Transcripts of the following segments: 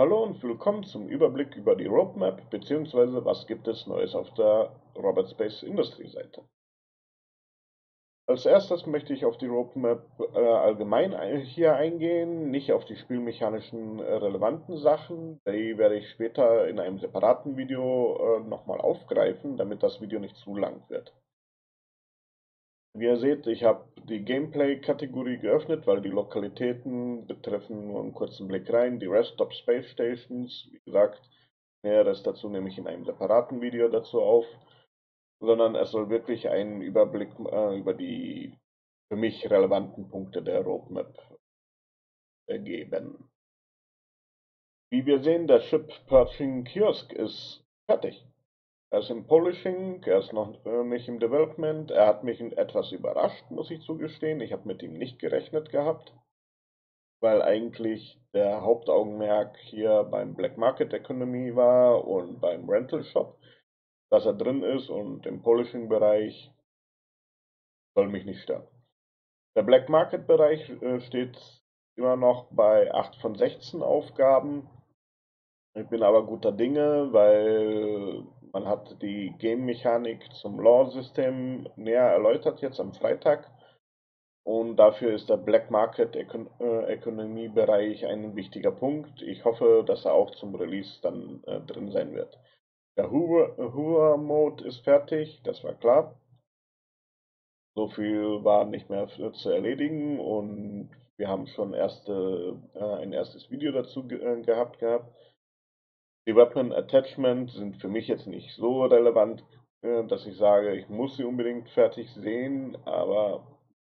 Hallo und willkommen zum Überblick über die Roadmap bzw. was gibt es Neues auf der Robert Space Industry Seite. Als erstes möchte ich auf die Roadmap äh, allgemein hier eingehen, nicht auf die spielmechanischen äh, relevanten Sachen. Die werde ich später in einem separaten Video äh, nochmal aufgreifen, damit das Video nicht zu lang wird. Wie ihr seht, ich habe die Gameplay-Kategorie geöffnet, weil die Lokalitäten betreffen nur einen kurzen Blick rein. Die Rest-Stop Space Stations, wie gesagt, Näheres dazu nehme ich in einem separaten Video dazu auf, sondern es soll wirklich einen Überblick äh, über die für mich relevanten Punkte der Roadmap geben. Wie wir sehen, der Ship Purchasing Kiosk ist fertig. Er ist im Polishing, er ist noch äh, nicht im Development. Er hat mich etwas überrascht, muss ich zugestehen. Ich habe mit ihm nicht gerechnet gehabt, weil eigentlich der Hauptaugenmerk hier beim Black Market Economy war und beim Rental Shop, dass er drin ist und im Polishing-Bereich soll mich nicht stören. Der Black Market Bereich äh, steht immer noch bei 8 von 16 Aufgaben. Ich bin aber guter Dinge, weil man hat die Game-Mechanik zum Law-System näher erläutert jetzt am Freitag. Und dafür ist der Black Market Economy Bereich ein wichtiger Punkt. Ich hoffe, dass er auch zum Release dann äh, drin sein wird. Der Hoover Mode ist fertig, das war klar. So viel war nicht mehr zu erledigen und wir haben schon erste, äh, ein erstes Video dazu ge äh, gehabt gehabt. Die Weapon Attachment sind für mich jetzt nicht so relevant, äh, dass ich sage, ich muss sie unbedingt fertig sehen, aber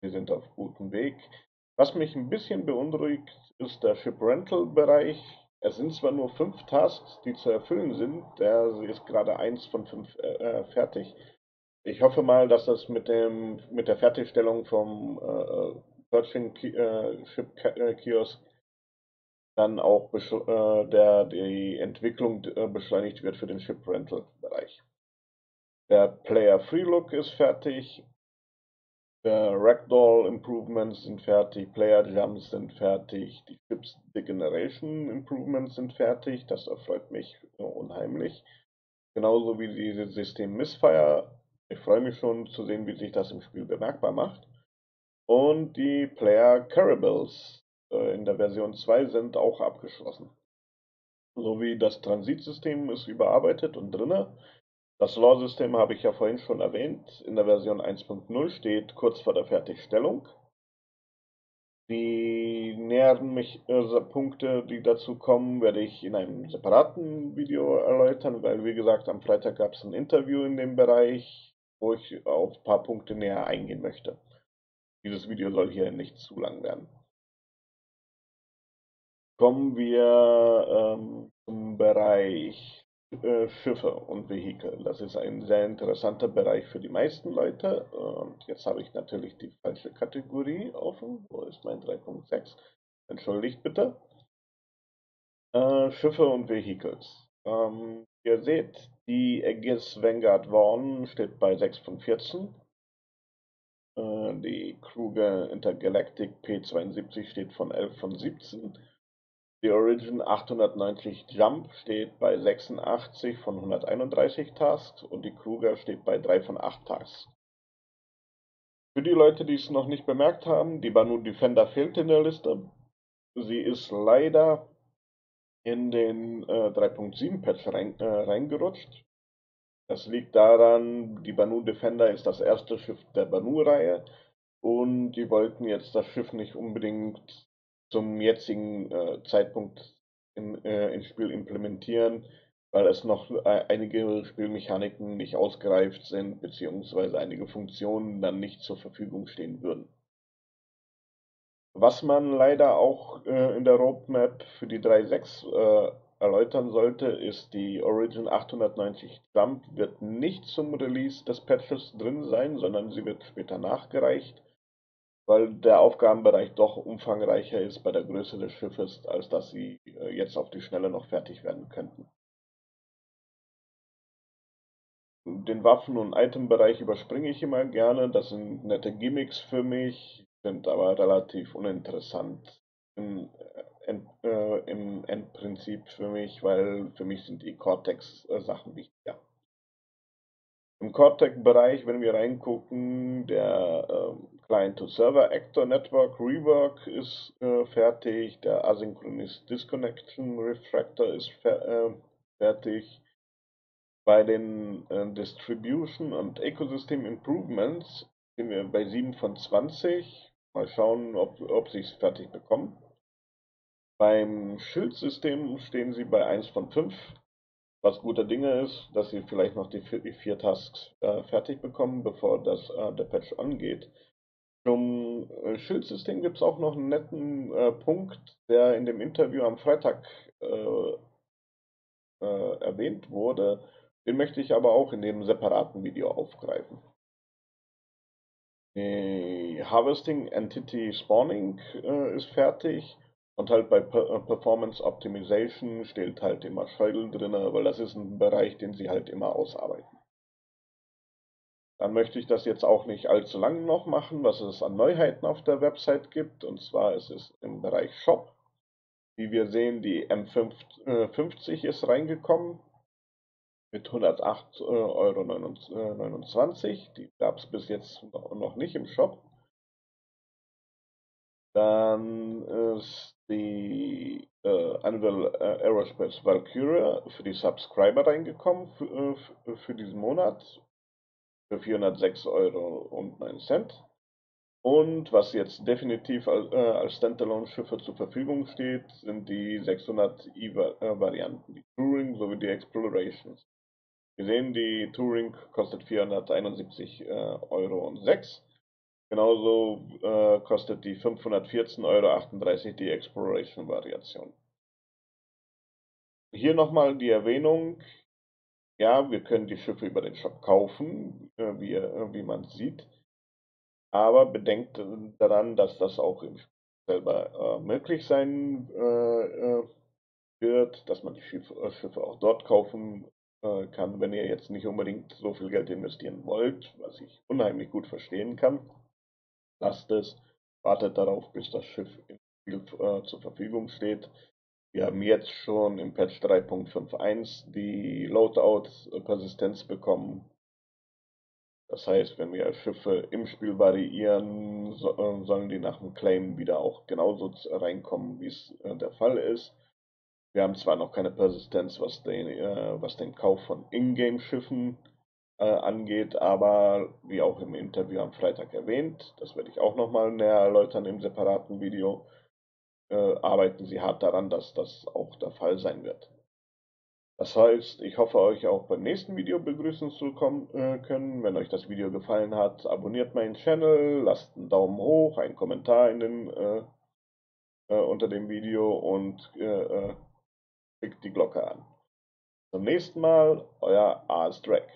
wir sind auf gutem Weg. Was mich ein bisschen beunruhigt, ist der Ship Rental Bereich. Es sind zwar nur fünf Tasks, die zu erfüllen sind, der ist gerade eins von fünf äh, äh fertig. Ich hoffe mal, dass das mit dem mit der Fertigstellung vom äh, äh, Ship Kiosk dann auch äh, der, die Entwicklung äh, beschleunigt wird für den Ship Rental Bereich. Der Player Free Look ist fertig. Der Ragdoll Improvements sind fertig, Player Jumps sind fertig, die Chips Degeneration Improvements sind fertig, das erfreut mich unheimlich. Genauso wie dieses System Misfire. Ich freue mich schon zu sehen, wie sich das im Spiel bemerkbar macht. Und die Player Carables äh, in der Version 2 sind auch abgeschlossen. Sowie das Transitsystem ist überarbeitet und drinne. Das Law-System habe ich ja vorhin schon erwähnt. In der Version 1.0 steht kurz vor der Fertigstellung. Die näheren mich, äh, Punkte, die dazu kommen, werde ich in einem separaten Video erläutern, weil wie gesagt, am Freitag gab es ein Interview in dem Bereich, wo ich auf ein paar Punkte näher eingehen möchte. Dieses Video soll hier nicht zu lang werden. Kommen wir ähm, zum Bereich äh, Schiffe und Vehikel. Das ist ein sehr interessanter Bereich für die meisten Leute. Und jetzt habe ich natürlich die falsche Kategorie offen. Wo ist mein 3.6? Entschuldigt bitte. Äh, Schiffe und Vehicles. Ähm, ihr seht, die Aegis Vanguard One steht bei 6 von 14. Äh, die Kruger Intergalactic P72 steht von 11 von 17. Die Origin 890 Jump steht bei 86 von 131 Tasks und die Kruger steht bei 3 von 8 Tasks. Für die Leute, die es noch nicht bemerkt haben, die Banu Defender fehlt in der Liste. Sie ist leider in den äh, 3.7 Patch rein, äh, reingerutscht. Das liegt daran, die Banu Defender ist das erste Schiff der Banu-Reihe und die wollten jetzt das Schiff nicht unbedingt zum jetzigen äh, Zeitpunkt in, äh, ins Spiel implementieren, weil es noch äh, einige Spielmechaniken nicht ausgereift sind, beziehungsweise einige Funktionen dann nicht zur Verfügung stehen würden. Was man leider auch äh, in der Roadmap für die 3.6 äh, erläutern sollte, ist die Origin 890 Jump wird nicht zum Release des Patches drin sein, sondern sie wird später nachgereicht weil der Aufgabenbereich doch umfangreicher ist bei der Größe des Schiffes, als dass sie äh, jetzt auf die Schnelle noch fertig werden könnten. Den Waffen- und Itembereich überspringe ich immer gerne, das sind nette Gimmicks für mich, sind aber relativ uninteressant. Im End, äh, im Endprinzip für mich, weil für mich sind die Cortex-Sachen wichtiger. Im Cortex-Bereich, wenn wir reingucken, der äh, Client-to-Server-Actor Network Rework ist äh, fertig, der Asynchronous Disconnection Refractor ist fer äh, fertig. Bei den äh, Distribution und Ecosystem Improvements sind wir bei 7 von 20. Mal schauen, ob, ob sie es fertig bekommen. Beim Schildsystem stehen sie bei 1 von 5. Was guter Dinge ist, dass sie vielleicht noch die vier, die vier Tasks äh, fertig bekommen, bevor das, äh, der Patch angeht. Zum äh, Schildsystem gibt es auch noch einen netten äh, Punkt, der in dem Interview am Freitag äh, äh, erwähnt wurde. Den möchte ich aber auch in dem separaten Video aufgreifen. Die Harvesting Entity Spawning ist fertig. Und halt bei äh, Performance Optimization steht halt immer Scheudel drin, weil das ist ein Bereich, den sie halt immer ausarbeiten. Dann möchte ich das jetzt auch nicht allzu lang noch machen, was es an Neuheiten auf der Website gibt. Und zwar ist es im Bereich Shop. Wie wir sehen, die M50 äh, ist reingekommen mit 108,29 Euro. Die gab es bis jetzt noch nicht im Shop. Dann ist die äh, Anvil äh, Aerospace Valkyrie für die Subscriber reingekommen für, äh, für diesen Monat für 406,09 Euro. Und was jetzt definitiv als, äh, als Standalone-Schiffe zur Verfügung steht, sind die 600 i-Varianten, die Touring sowie die Explorations. Wir sehen, die Touring kostet 471,06 äh, Euro Genauso äh, kostet die 514,38 Euro die Exploration-Variation. Hier nochmal die Erwähnung, ja, wir können die Schiffe über den Shop kaufen, äh, wie, äh, wie man sieht, aber bedenkt daran, dass das auch im Spiel selber äh, möglich sein äh, äh, wird, dass man die Schiffe, äh, auch dort kaufen kann, wenn ihr jetzt nicht unbedingt so viel Geld investieren wollt, was ich unheimlich gut verstehen kann lasst es, wartet darauf, bis das Schiff im Spiel äh, zur Verfügung steht. Wir haben jetzt schon im Patch 3.51 die Loadout-Persistenz bekommen. Das heißt, wenn wir Schiffe im Spiel variieren, so, äh, sollen die nach dem Claim wieder auch genauso reinkommen, wie es äh, der Fall ist. Wir haben zwar noch keine Persistenz, was den, äh, was den Kauf von Ingame-Schiffen äh, angeht, aber wie auch im Interview am Freitag erwähnt, das werde ich auch nochmal näher erläutern im separaten Video, äh, arbeiten sie hart daran, dass das auch der Fall sein wird. Das heißt, ich hoffe euch auch beim nächsten Video begrüßen zu kommen, äh, können. Wenn euch das Video gefallen hat, abonniert meinen Channel, lasst einen Daumen hoch, einen Kommentar in den, äh, äh, unter dem Video und äh, klickt die Glocke an. Zum nächsten Mal, euer Ars Drake.